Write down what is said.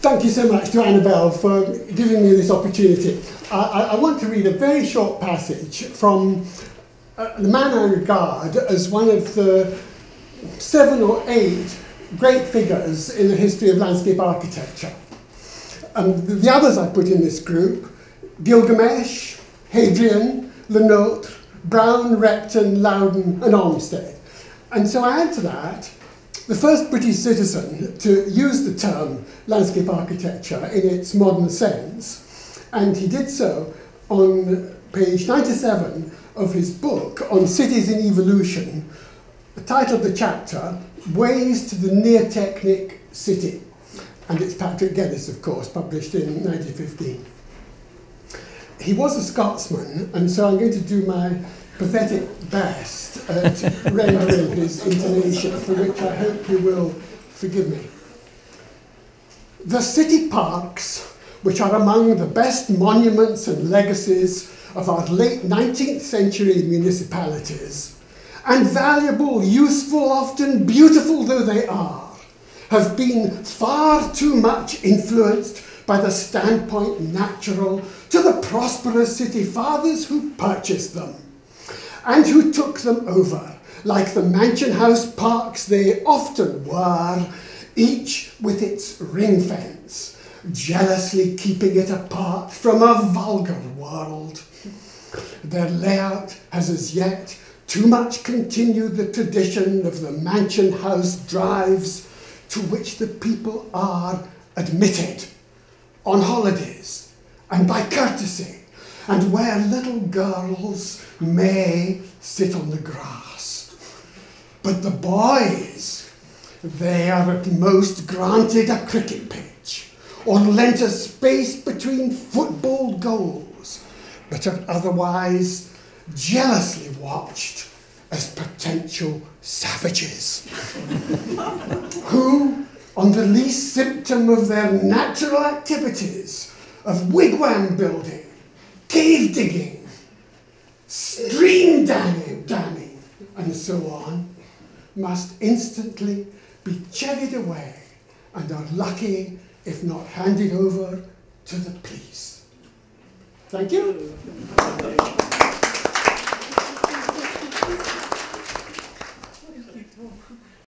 Thank you so much to Annabelle for giving me this opportunity. I, I, want to read a very short passage from uh, the man I regard as one of the seven or eight great figures in the history of landscape architecture. Um, the, the others I put in this group, Gilgamesh, Hadrian, Le Nôtre, Brown, Repton, Loudon and Olmsted. And so I add to that the first British citizen to use the term landscape architecture in its modern sense, and he did so on page 97 of his book on cities in evolution, the title of the chapter Ways to the Neotechnic City. And it's Patrick Geddes, of course, published in 1915. He was a Scotsman, and so I'm going to do my pathetic best at rendering his intonation, for which I hope you will forgive me. The city parks, which are among the best monuments and legacies of our late 19th century municipalities, and valuable, useful, often beautiful though they are, have been far too much influenced by the standpoint natural to the prosperous city fathers who purchased them and who took them over, like the mansion house parks they often were, each with its ring fence, jealously keeping it apart from a vulgar world. Their layout has as yet too much continued the tradition of the mansion house drives to which the people are admitted on holidays and by courtesy and where little girls may sit on the grass. But the boys, they are at most granted a cricket pitch or lent a space between football goals, but are otherwise jealously watched as potential savages who, on the least symptom of their natural activities of wigwam building, cave digging, stream damming, and so on, must instantly be chevied away and are lucky if not handed over to the police. Thank you.